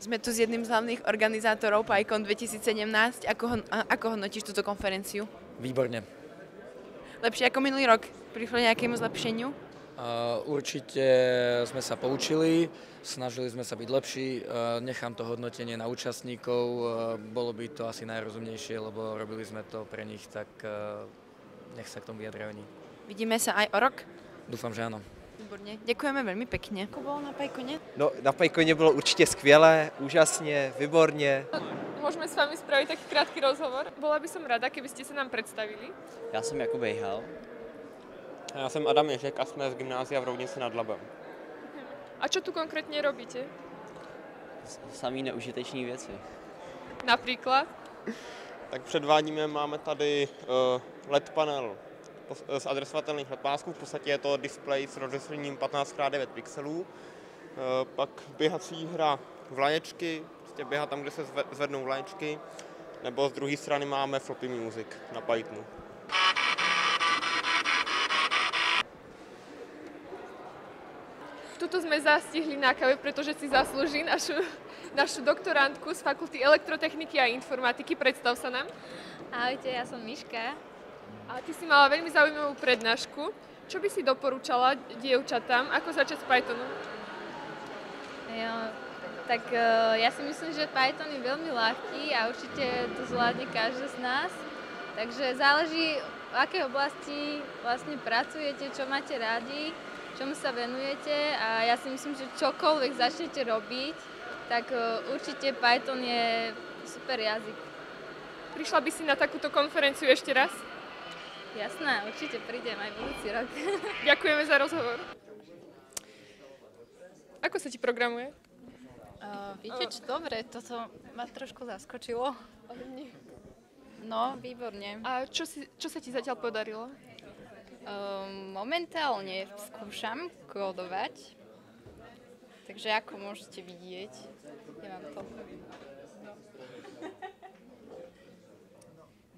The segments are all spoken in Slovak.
Sme tu s jedným z hlavných organizátorov PyCon 2017. Ako, ako hodnotíš túto konferenciu? Výborne. Lepšie ako minulý rok? Prišlo nejakému zlepšeniu? Uh, určite sme sa poučili, snažili sme sa byť lepší, uh, nechám to hodnotenie na účastníkov, uh, bolo by to asi najrozumnejšie, lebo robili sme to pre nich, tak nech sa k tomu vyjadria oni. Vidíme sa aj o rok? Dúfam, že áno. Výborne. Ďakujeme veľmi pekne. Ako bolo na PyCone? No, na Pajkoně bylo určitě skvělé, úžasně, výborně. Môžeme s vami spraviť taký krátky rozhovor. Bola by som rada, keby ste sa nám predstavili. Já jsem Jakub Ejhal. Já jsem Adam Ježek a jsme z gymnázia v Roudnici nad Labem. A čo tu konkrétne robíte? Samý neužitečný věci. Napríklad? Tak předvádíme, máme tady uh, LED panel z adresovatelných LED pásků, v podstatě je to displej s rozlišením 15x9 pixelů, Uh, pak běhací hra vlaječky, prostě běhat tam, kde se zve- zvednou vlaječky, nebo z druhé strany máme floppy music na Pythonu. Tuto sme zastihli na kave, pretože si zaslúži našu, našu doktorantku z Fakulty elektrotechniky a informatiky. Predstav sa nám. Ahojte, ja som Miška. A ty si mala veľmi zaujímavú prednášku. Čo by si doporúčala dievčatám, ako začať s Pythonom? Jo, tak uh, ja si myslím, že Python je veľmi ľahký a určite to zvládne každý z nás. Takže záleží, v akej oblasti vlastne pracujete, čo máte radi, čomu sa venujete a ja si myslím, že čokoľvek začnete robiť, tak uh, určite Python je super jazyk. Prišla by si na takúto konferenciu ešte raz? Jasné, určite prídem aj budúci rok. Ďakujeme za rozhovor. Ako sa ti programuje? Uh, viete čo, dobre, toto ma trošku zaskočilo. No, výborne. A čo, si, čo sa ti zatiaľ podarilo? Um, momentálne skúšam kódovať, takže ako môžete vidieť, ja mám to.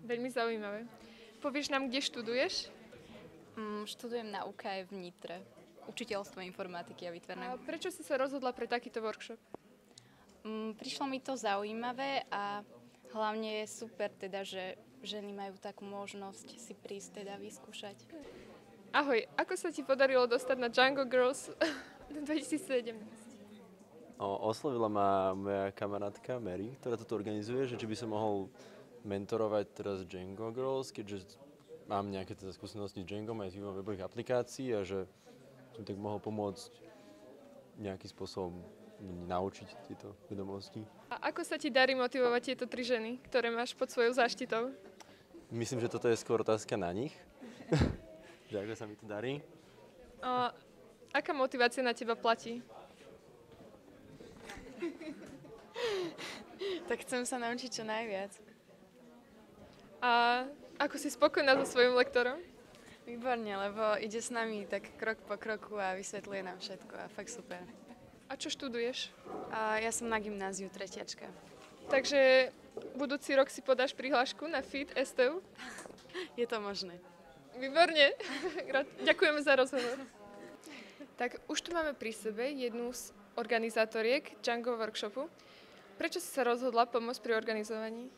Veľmi zaujímavé. Povieš nám, kde študuješ? Um, študujem na UKE v Nitre, učiteľstvo informatiky a A výtvarné. prečo si sa rozhodla pre takýto workshop? Um, prišlo mi to zaujímavé a hlavne je super teda, že ženy majú takú možnosť si prísť teda vyskúšať. Ahoj, ako sa ti podarilo dostať na Django Girls 2017? O, oslovila ma moja kamarátka Mary, ktorá toto organizuje, že či by som mohol mentorovať teraz Django Girls, keďže mám nejaké teda skúsenosti s Django aj vývojom webových aplikácií a že som tak mohol pomôcť nejakým spôsobom naučiť tieto vedomosti. A ako sa ti darí motivovať tieto tri ženy, ktoré máš pod svojou záštitou? Myslím, že toto je skôr otázka na nich, že ako sa mi to darí. A aká motivácia na teba platí? Tak chcem sa naučiť čo najviac. A ako si spokojná so svojím lektorom? Výborne, lebo ide s nami tak krok po kroku a vysvetľuje nám všetko a fakt super. A čo študuješ? A ja som na gymnáziu tretiačka. Takže budúci rok si podáš prihlášku na FIT STU? Je to možné. Výborne. Grat- Ďakujeme za rozhovor. Tak už tu máme pri sebe jednu z organizátoriek Django workshopu. Prečo si sa rozhodla pomôcť pri organizovaní?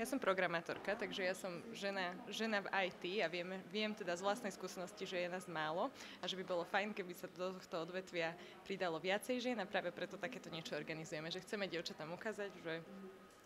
Ja som programátorka, takže ja som žena, žena v IT a viem, viem teda z vlastnej skúsenosti, že je nás málo a že by bolo fajn, keby sa do tohto odvetvia pridalo viacej žien a práve preto takéto niečo organizujeme, že chceme dievčatám ukázať, že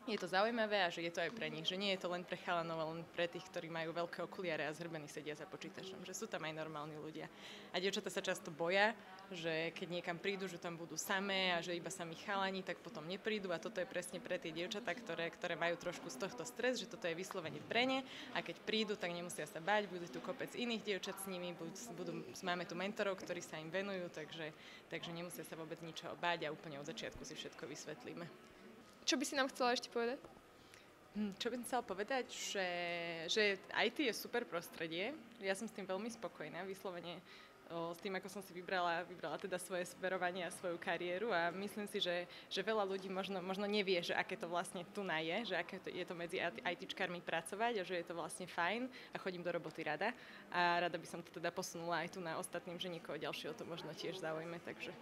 je to zaujímavé a že je to aj pre nich, že nie je to len pre chalanov, len pre tých, ktorí majú veľké okuliare a zhrbení sedia za počítačom, že sú tam aj normálni ľudia. A dievčatá sa často boja, že keď niekam prídu, že tam budú samé a že iba sami chalani, tak potom neprídu a toto je presne pre tie dievčatá, ktoré, ktoré majú trošku z tohto stres, že toto je vyslovene pre ne a keď prídu, tak nemusia sa báť, bude tu kopec iných dievčat s nimi, budú, budú, máme tu mentorov, ktorí sa im venujú, takže, takže nemusia sa vôbec ničoho báť a úplne od začiatku si všetko vysvetlíme. Čo by si nám chcela ešte povedať? Hm, Čo by som chcela povedať, že, že IT je super prostredie. Ja som s tým veľmi spokojná, vyslovene s tým, ako som si vybrala, vybrala teda svoje smerovanie a svoju kariéru a myslím si, že, že veľa ľudí možno, možno nevie, že aké to vlastne tu na je, že aké to, je to medzi ITčkármi pracovať a že je to vlastne fajn a chodím do roboty rada a rada by som to teda posunula aj tu na ostatným, že niekoho ďalšieho to možno tiež zaujme, takže